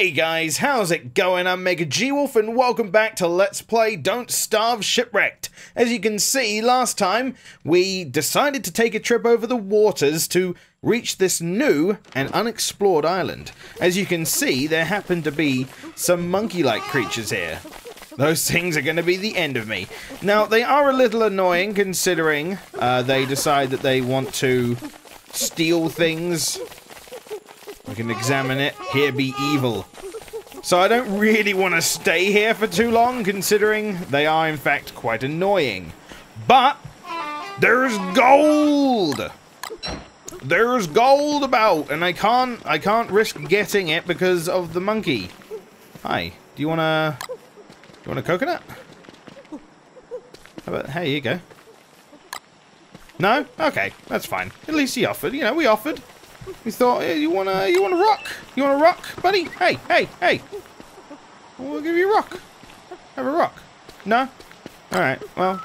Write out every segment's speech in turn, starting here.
Hey guys, how's it going? I'm Mega G-Wolf and welcome back to Let's Play Don't Starve Shipwrecked. As you can see, last time we decided to take a trip over the waters to reach this new and unexplored island. As you can see, there happen to be some monkey-like creatures here. Those things are going to be the end of me. Now, they are a little annoying considering uh, they decide that they want to steal things we can examine it. Here be evil. So I don't really want to stay here for too long, considering they are in fact quite annoying. But there's gold. There's gold about, and I can't I can't risk getting it because of the monkey. Hi. Do you wanna do you want a coconut? How about hey, you go. No? Okay, that's fine. At least he offered. You know, we offered. We thought, you wanna, you wanna rock? You wanna rock, buddy? Hey, hey, hey! We'll give you a rock. Have a rock. No? Alright, well,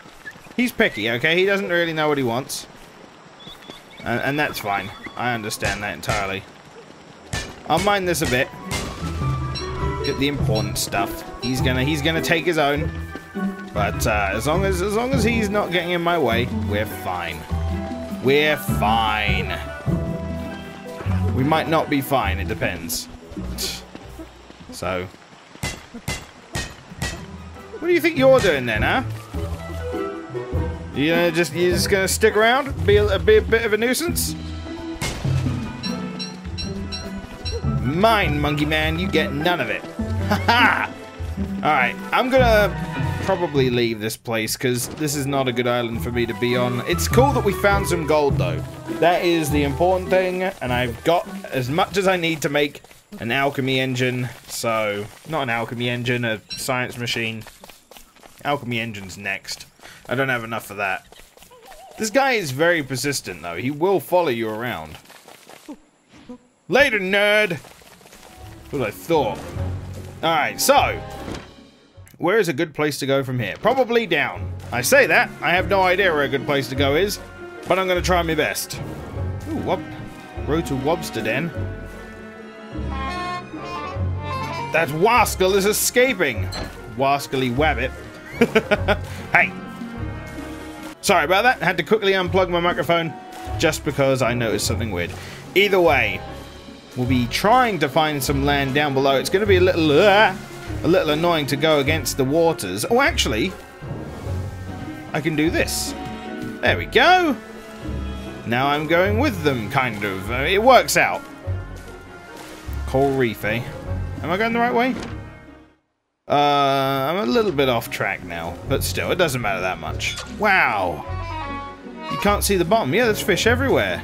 he's picky, okay? He doesn't really know what he wants. And, and that's fine. I understand that entirely. I'll mind this a bit. Get the important stuff. He's gonna, he's gonna take his own. But uh, as long as, as long as he's not getting in my way, we're fine. We're fine. We might not be fine, it depends. So. What do you think you're doing then, huh? You gonna just you just gonna stick around? Be a, be a bit of a nuisance? Mine, monkey man, you get none of it. Ha Alright, I'm gonna probably leave this place because this is not a good island for me to be on. It's cool that we found some gold though. That is the important thing and I've got as much as I need to make an alchemy engine. So, not an alchemy engine, a science machine. Alchemy engine's next. I don't have enough for that. This guy is very persistent though. He will follow you around. Later, nerd! What I thought. Alright, so, where is a good place to go from here? Probably down. I say that, I have no idea where a good place to go is, but I'm going to try my best. Ooh, what? Road to Wobsterden. That Waskel is escaping! Wascally Wabbit. hey! Sorry about that, had to quickly unplug my microphone just because I noticed something weird. Either way, we'll be trying to find some land down below. It's going to be a little... Uh, a little annoying to go against the waters. Oh, actually, I can do this. There we go. Now I'm going with them, kind of. Uh, it works out. Coral Reef, eh? Am I going the right way? Uh, I'm a little bit off track now, but still, it doesn't matter that much. Wow. You can't see the bottom. Yeah, there's fish everywhere.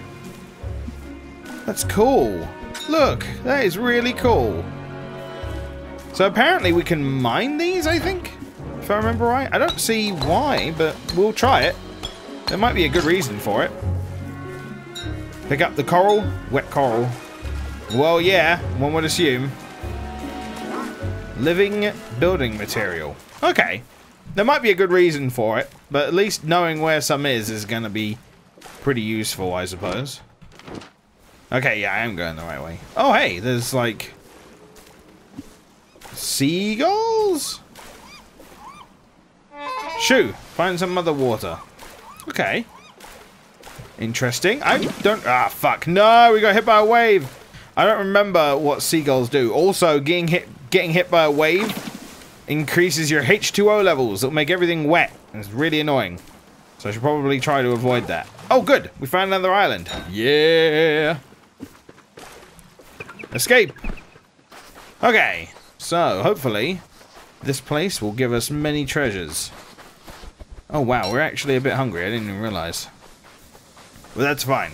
That's cool. Look, that is really cool. So apparently we can mine these, I think? If I remember right. I don't see why, but we'll try it. There might be a good reason for it. Pick up the coral. Wet coral. Well, yeah, one would assume. Living building material. Okay. There might be a good reason for it, but at least knowing where some is is going to be pretty useful, I suppose. Okay, yeah, I am going the right way. Oh, hey, there's like Seagulls? Shoo! Find some other water. Okay. Interesting. I don't... Ah, fuck. No, we got hit by a wave. I don't remember what seagulls do. Also, getting hit, getting hit by a wave increases your H2O levels. It'll make everything wet. It's really annoying. So I should probably try to avoid that. Oh, good. We found another island. Yeah. Escape. Okay. So, hopefully, this place will give us many treasures. Oh wow, we're actually a bit hungry. I didn't even realize. But that's fine.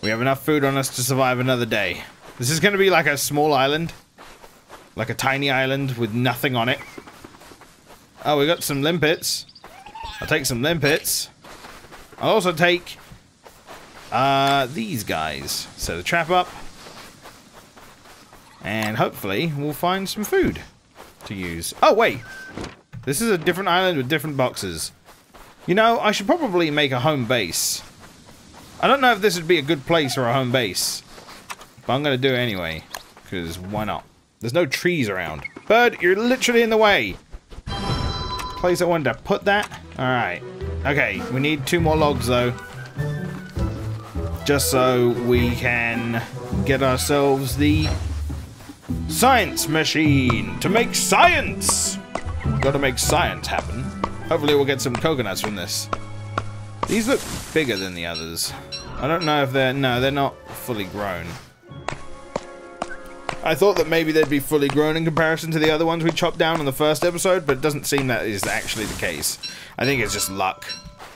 We have enough food on us to survive another day. This is going to be like a small island. Like a tiny island with nothing on it. Oh, we got some limpets. I'll take some limpets. I'll also take uh, these guys. Set the trap up. And hopefully we'll find some food to use. Oh, wait. This is a different island with different boxes. You know, I should probably make a home base. I don't know if this would be a good place for a home base. But I'm going to do it anyway. Because why not? There's no trees around. Bird, you're literally in the way. Place I wanted to put that. Alright. Okay, we need two more logs though. Just so we can get ourselves the science machine to make science. Gotta make science happen. Hopefully we'll get some coconuts from this. These look bigger than the others. I don't know if they're... No, they're not fully grown. I thought that maybe they'd be fully grown in comparison to the other ones we chopped down in the first episode, but it doesn't seem that is actually the case. I think it's just luck.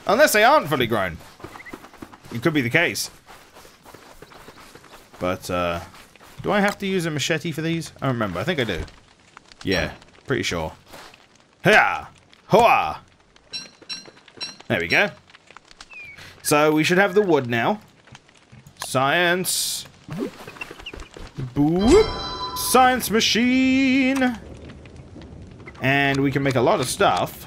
Unless they aren't fully grown. It could be the case. But, uh... Do I have to use a machete for these? I don't remember. I think I do. Yeah, pretty sure. Hiya! Hoa! There we go. So we should have the wood now. Science. Boop. Science machine. And we can make a lot of stuff.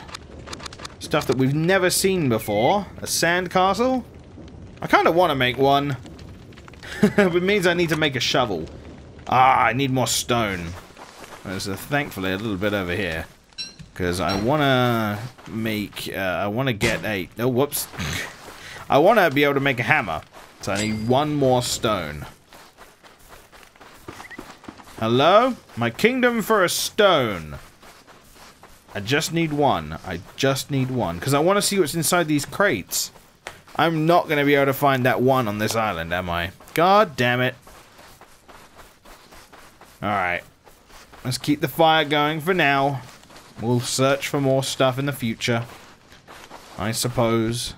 Stuff that we've never seen before. A sand castle. I kind of want to make one. it means I need to make a shovel. Ah, I need more stone. There's thankfully a little bit over here. Because I want to make... Uh, I want to get a... Oh, whoops. I want to be able to make a hammer. So I need one more stone. Hello? My kingdom for a stone. I just need one. I just need one. Because I want to see what's inside these crates. I'm not going to be able to find that one on this island, am I? God damn it. Alright. Let's keep the fire going for now. We'll search for more stuff in the future. I suppose.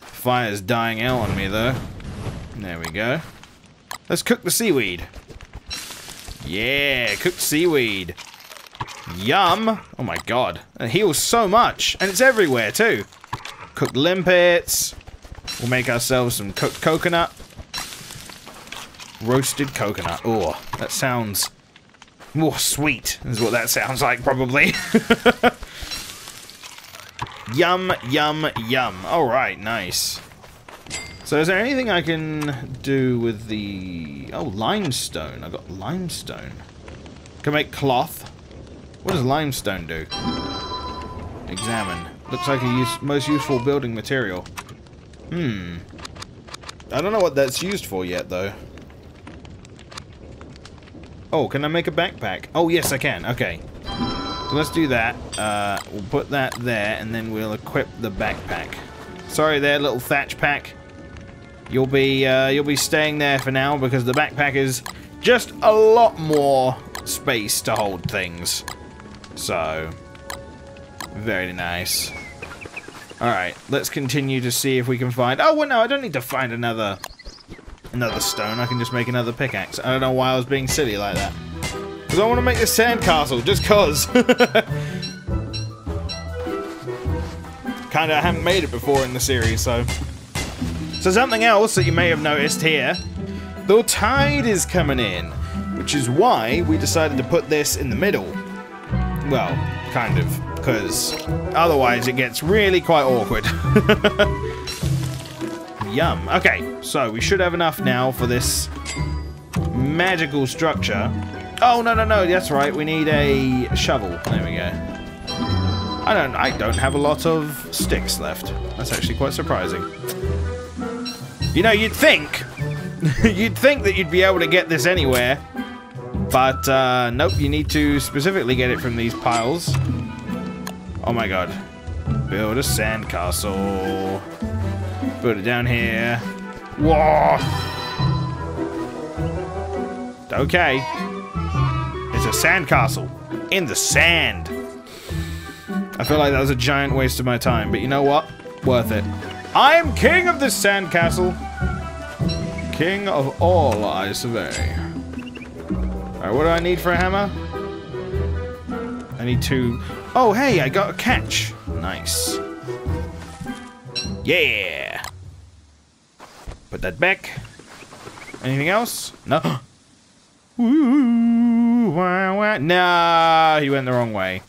Fire's dying out on me, though. There we go. Let's cook the seaweed. Yeah, cooked seaweed. Yum. Oh my god. It heals so much. And it's everywhere, too. Cooked limpets. We'll make ourselves some cooked coconut. Roasted coconut. Oh, that sounds more sweet, is what that sounds like, probably. yum, yum, yum. Alright, nice. So is there anything I can do with the... Oh, limestone. I got limestone. Can make cloth. What does limestone do? Examine. Looks like a use most useful building material. Hmm. I don't know what that's used for yet, though. Oh, can I make a backpack? Oh, yes, I can. Okay. So let's do that. Uh, we'll put that there, and then we'll equip the backpack. Sorry there, little thatch pack. You'll be uh, you'll be staying there for now because the backpack is just a lot more space to hold things. So, very nice. Alright, let's continue to see if we can find... Oh, well, no, I don't need to find another another stone. I can just make another pickaxe. I don't know why I was being silly like that. Because I want to make this sandcastle, just cause. Kinda I haven't made it before in the series, so... So something else that you may have noticed here, the tide is coming in, which is why we decided to put this in the middle. Well, kind of, because otherwise it gets really quite awkward. Yum. Okay, so we should have enough now for this magical structure. Oh, no, no, no, that's right. We need a shovel. There we go. I don't, I don't have a lot of sticks left. That's actually quite surprising. You know, you'd think, you'd think that you'd be able to get this anywhere. But, uh, nope, you need to specifically get it from these piles. Oh my god. Build a sandcastle. Put it down here. Whoa! Okay. It's a sandcastle. In the sand. I feel like that was a giant waste of my time, but you know what? Worth it. I am king of this sandcastle. King of all I survey. Alright, what do I need for a hammer? I need to... Oh, hey, I got a catch. Nice. Yeah! Put that back. Anything else? No. Ooh, wah, wah. No, he went the wrong way.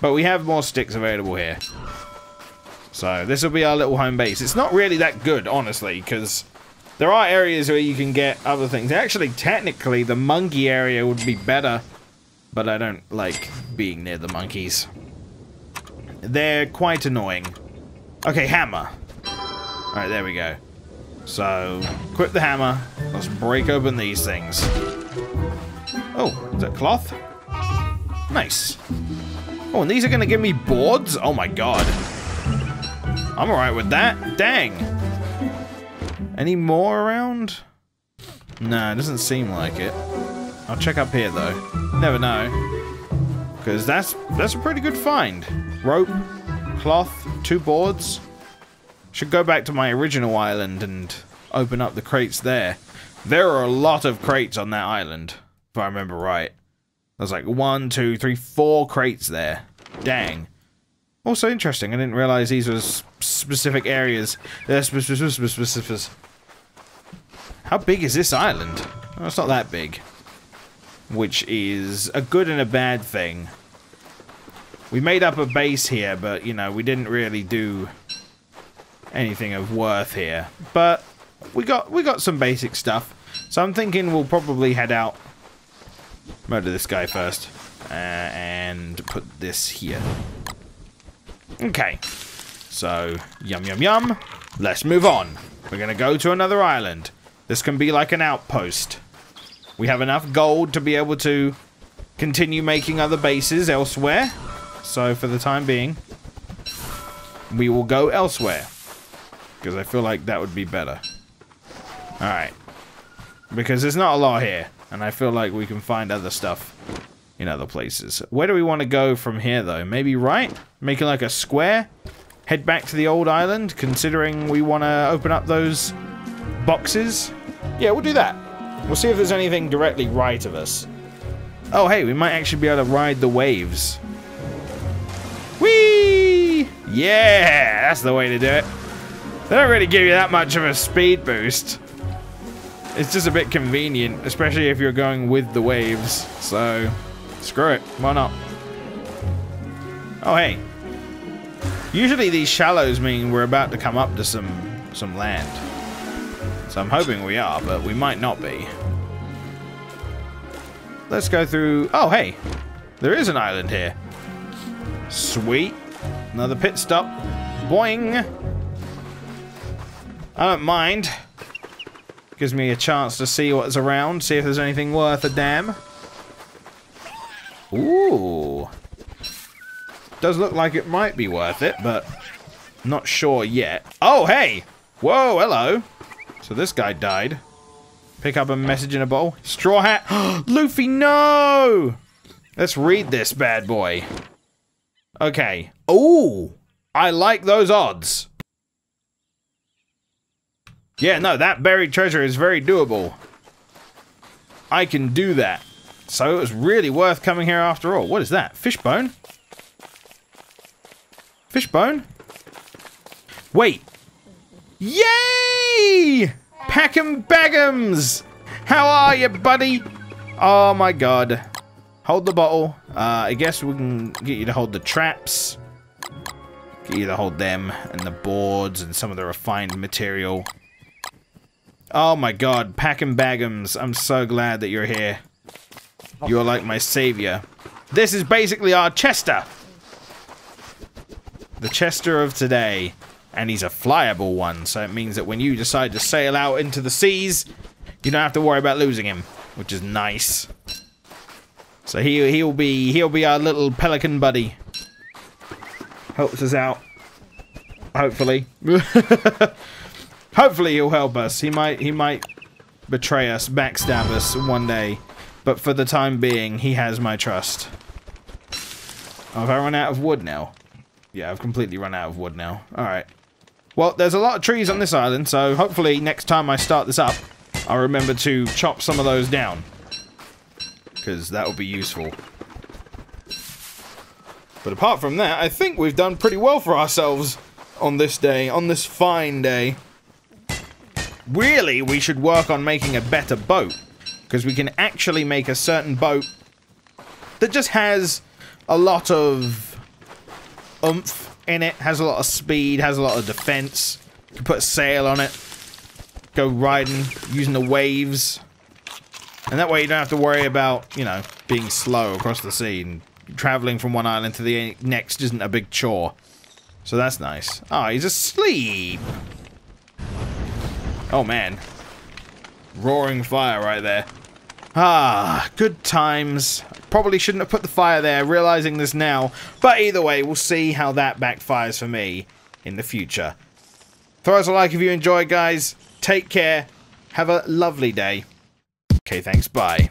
But we have more sticks available here. So this will be our little home base. It's not really that good, honestly, because There are areas where you can get other things. Actually, technically, the monkey area would be better, but I don't like being near the monkeys. They're quite annoying. Okay, hammer. Alright, there we go. So, equip the hammer. Let's break open these things. Oh, is that cloth? Nice. Oh, and these are going to give me boards? Oh my god. I'm alright with that. Dang. Any more around? No, it doesn't seem like it. I'll check up here though. Never know. Because that's that's a pretty good find. Rope, cloth, two boards. Should go back to my original island and open up the crates there. There are a lot of crates on that island, if I remember right. There's like one, two, three, four crates there. Dang. Also interesting, I didn't realize these were specific areas. They're specific. How big is this island? Oh, it's not that big. Which is a good and a bad thing. We made up a base here, but, you know, we didn't really do anything of worth here. But we got we got some basic stuff. So I'm thinking we'll probably head out Murder this guy first. Uh, and put this here. Okay. So, yum yum yum. Let's move on. We're going to go to another island. This can be like an outpost. We have enough gold to be able to continue making other bases elsewhere. So, for the time being, we will go elsewhere. Because I feel like that would be better. Alright. Because there's not a lot here. And I feel like we can find other stuff in other places. Where do we want to go from here, though? Maybe right? Making like a square? Head back to the old island, considering we want to open up those boxes? Yeah, we'll do that. We'll see if there's anything directly right of us. Oh, hey, we might actually be able to ride the waves. Whee! Yeah, that's the way to do it. They don't really give you that much of a speed boost. It's just a bit convenient, especially if you're going with the waves. So, screw it. Why not? Oh, hey. Usually these shallows mean we're about to come up to some some land. So I'm hoping we are, but we might not be. Let's go through... Oh, hey. There is an island here. Sweet. Another pit stop. Boing. I don't mind. Gives me a chance to see what's around, see if there's anything worth a damn. Ooh. Does look like it might be worth it, but not sure yet. Oh, hey! Whoa, hello. So this guy died. Pick up a message in a bowl. Straw hat. Luffy, no! Let's read this bad boy. Okay. Ooh! I like those odds. Yeah, no, that buried treasure is very doable. I can do that. So it was really worth coming here after all. What is that? Fishbone? Fishbone? Wait. Yay! Packim Baggims! How are you, buddy? Oh my god. Hold the bottle. Uh, I guess we can get you to hold the traps. Get you to hold them and the boards and some of the refined material. Oh my god, Packim Baggims, I'm so glad that you're here. You're like my savior. This is basically our Chester! The Chester of today. And he's a flyable one, so it means that when you decide to sail out into the seas, you don't have to worry about losing him, which is nice. So he he'll be he'll be our little pelican buddy. Helps us out. Hopefully. Hopefully he'll help us. He might he might betray us, backstab us one day. But for the time being, he has my trust. Oh, have I run out of wood now? Yeah, I've completely run out of wood now. Alright. Well, there's a lot of trees on this island, so hopefully next time I start this up, I'll remember to chop some of those down. Because that will be useful. But apart from that, I think we've done pretty well for ourselves on this day, on this fine day. Really, we should work on making a better boat. Because we can actually make a certain boat that just has a lot of oomph in it, has a lot of speed, has a lot of defense. You can put a sail on it. go riding, using the waves. And that way you don't have to worry about, you know, being slow across the sea. And traveling from one island to the next isn't a big chore. So that's nice. Oh, he's asleep. Oh, man. Roaring fire right there. Ah, good times. Probably shouldn't have put the fire there, realizing this now. But either way, we'll see how that backfires for me in the future. Throw us a like if you enjoy, guys. Take care. Have a lovely day. Okay, thanks. Bye.